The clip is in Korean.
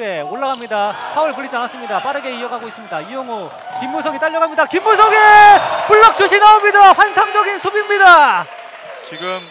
후에 올라갑니다. 파울 걸리지 않았습니다. 빠르게 이어가고 있습니다. 이용우, 김무성이 딸려갑니다. 김무성의 블럭 슛이 나옵니다. 환상적인 수비입니다. 지금